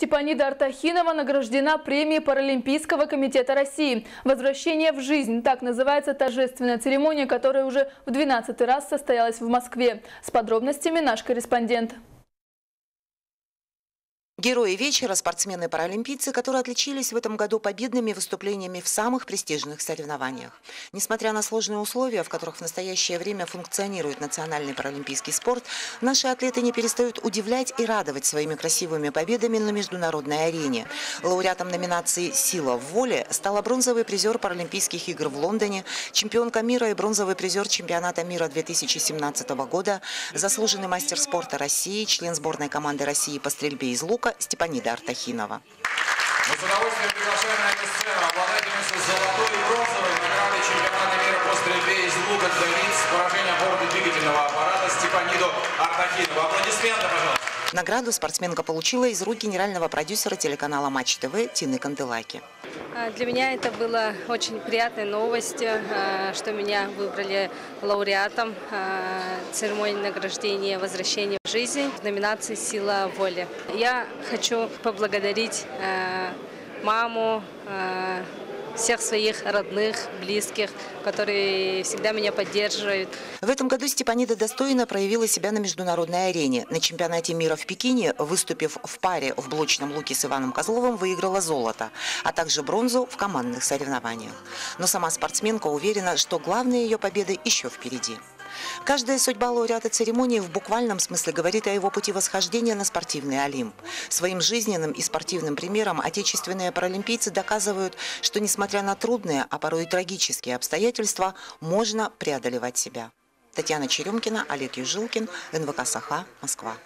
Степанида Артахинова награждена премией Паралимпийского комитета России. «Возвращение в жизнь» – так называется торжественная церемония, которая уже в 12 раз состоялась в Москве. С подробностями наш корреспондент. Герои вечера – спортсмены-паралимпийцы, которые отличились в этом году победными выступлениями в самых престижных соревнованиях. Несмотря на сложные условия, в которых в настоящее время функционирует национальный паралимпийский спорт, наши атлеты не перестают удивлять и радовать своими красивыми победами на международной арене. Лауреатом номинации «Сила в воле» стала бронзовый призер Паралимпийских игр в Лондоне, чемпионка мира и бронзовый призер чемпионата мира 2017 года, заслуженный мастер спорта России, член сборной команды России по стрельбе из лука, Степанида Артахинова. Мы с удовольствием приглашаем на эту сцену обладательницу золотой и бронзовой награды чемпионата мира по стрельбе из лука для лиц с поражением борта двигательного аппарата Степаниду Артахинову. Аплодисменты, пожалуйста. Награду спортсменка получила из рук генерального продюсера телеканала «Матч ТВ» Тины Канделаки. А, для меня это было очень приятной новостью, а, что меня выбрали лауреатом а, церемонии награждения «Возвращение в жизнь» в номинации «Сила воли». Я хочу поблагодарить маму, всех своих родных, близких, которые всегда меня поддерживают. В этом году Степанида достойно проявила себя на международной арене. На чемпионате мира в Пекине, выступив в паре в блочном луке с Иваном Козловым, выиграла золото, а также бронзу в командных соревнованиях. Но сама спортсменка уверена, что главные ее победы еще впереди. Каждая судьба лауреата церемонии в буквальном смысле говорит о его пути восхождения на спортивный Олимп. Своим жизненным и спортивным примером отечественные паралимпийцы доказывают, что несмотря на трудные, а порой и трагические обстоятельства, можно преодолевать себя. Татьяна Черемкина, Олег Южилкин, НВК «Саха», Москва.